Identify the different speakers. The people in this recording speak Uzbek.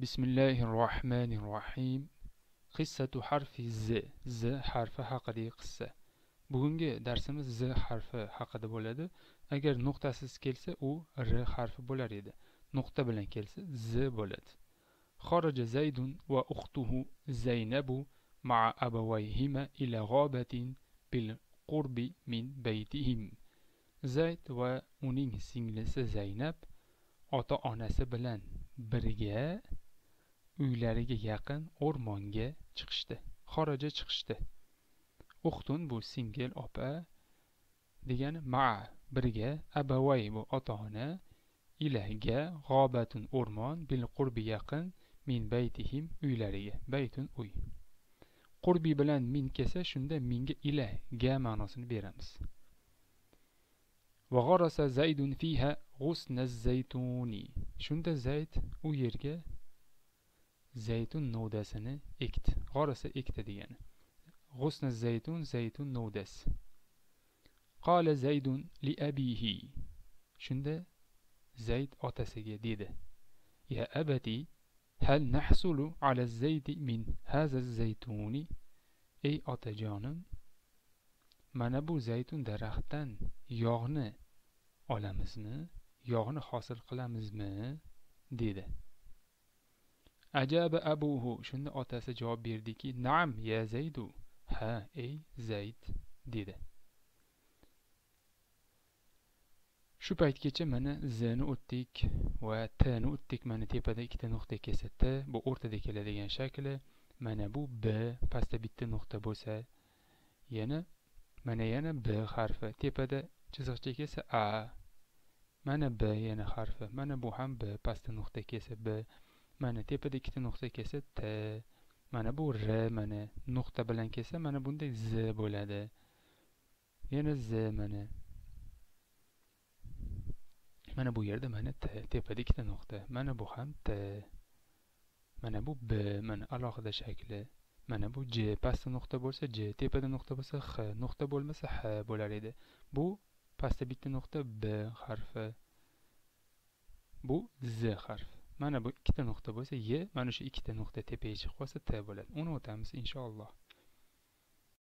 Speaker 1: بسم الله الرحمن الرحيم قصة حرف z z harfi haqidagi qissa bugungi darsimiz z harfi haqida bo'ladi agar nuqtasiz kelsa u r harfi bo'lar edi nuqta bilan kelsa z bo'ladi خرج زيد وأخته زينب مع أبويهما إلى غابة بالقرب من بيتهم zayd va uning singlisi zaynab ota onasi bilan birga uylariga yaqin o'rmonga chiqishdi xoraja chiqishdi. Uxtun bu singil opa degani ma birga abavay bu ota ona ilaga g'obatun o'rmon bil qurbi yaqin min baytihim uylariga baytun uy. Qurbi bilan min kelsa shunda minga ila ga ma'nosini beramiz. Zaydun fiha g'usna zaytuni. Shunda zayd u yerga zaytun novdasini ekdi. G'orasa ekdi degani. G'usna zaytun zaytun novdas qola zaydun li abihi. Shunda zayd otasiga dedi. Ya abati hal nahsulu ala zaydi min haza zaytuni? Ey otajonim mana bu zaytun daraxtdan yog'ni olamizmi yog'ni hosil qilamizmi? dedi. Ajaba abuhu. Shunda otasi javob berdiki naam ya zaydu. Ha ey zayd dedi. Shu paytgacha mana zni o'tdik va tni o'tdik. Mana tepada ikkita nuqta kelsa t bu o'rtada keladigan shakli. Mana bu b pastda bitta nuqta bo'lsa yana mana yana b harfi. Tepada chiziqcha kelsa a mana b yana harfi. Mana bu ham b pastda nuqta kelsa b. mana tepada ikkita nuqta kelsa t mana bu r mana nuqta bilan kelsa mana bunday z bo'ladi. Yana z mana. Mana bu yerda mana t tepada ikkita nuqta. Mana bu ham t. Mana bu b mana alohida shakli. Mana bu j pastda nuqta bo'lsa j tepada nuqta bo'lsa x nuqta bo'lmasa h bo'lar edi. Bu pastda bitta nuqta b harfi. Bu z harfi. Mana bu ikkita nuqta bo'lsa y mana shu ikkita nuqta tepaga chiqib qolsa t bo'ladi. Uni o'tamiz inshaalloh